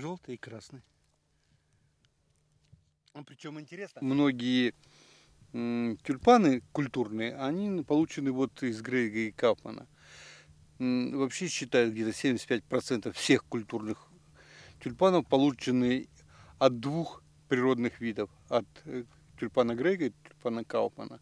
желтый и красный. А причем интересно. Многие тюльпаны культурные, они получены вот из Грейга и Кауфмана. Вообще считают где-то 75% всех культурных тюльпанов получены от двух природных видов. От э, тюльпана Грейга и тюльпана Кауфмана.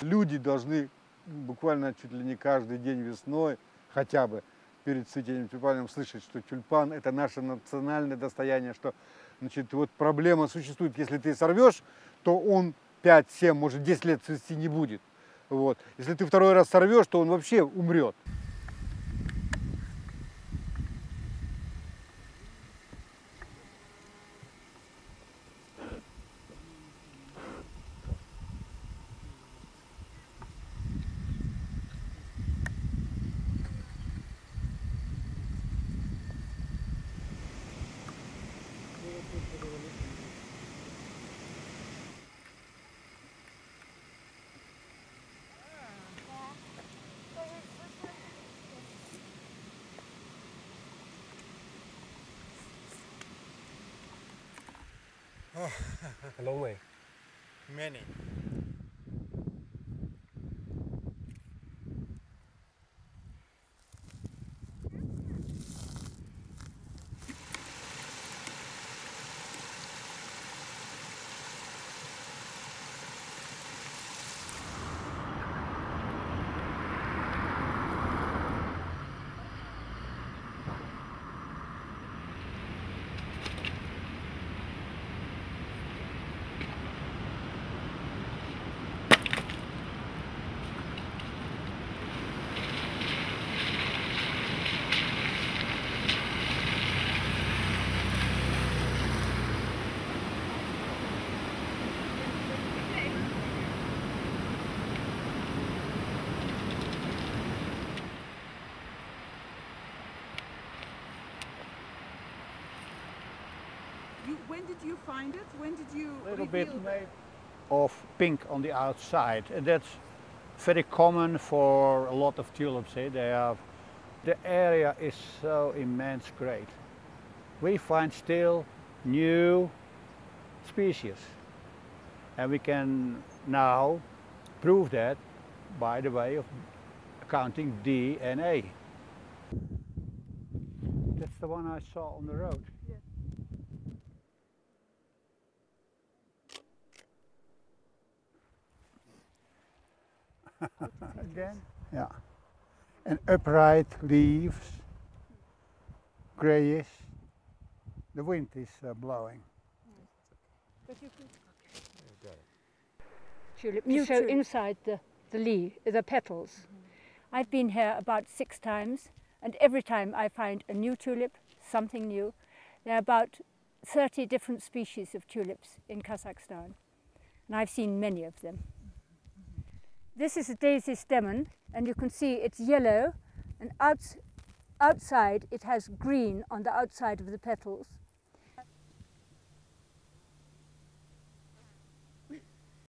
Люди должны буквально чуть ли не каждый день весной, хотя бы перед цветением тюльпаном, слышать, что тюльпан – это наше национальное достояние, что значит, вот проблема существует, если ты сорвешь, то он 5, 7, может 10 лет цвести не будет. Вот. Если ты второй раз сорвешь, то он вообще умрет. A long way. Many. When did you find it? When did you A little bit made of pink on the outside and that's very common for a lot of tulips. Eh? They have, the area is so immense great. We find still new species and we can now prove that by the way of counting DNA. That's the one I saw on the road. Again? Yeah. And upright leaves, grayish. The wind is uh, blowing. Tulip to show inside the, the leaf, the petals. Mm -hmm. I've been here about six times and every time I find a new tulip, something new. There are about 30 different species of tulips in Kazakhstan and I've seen many of them. This is a dasystemon and you can see it's yellow and out, outside it has green on the outside of the petals.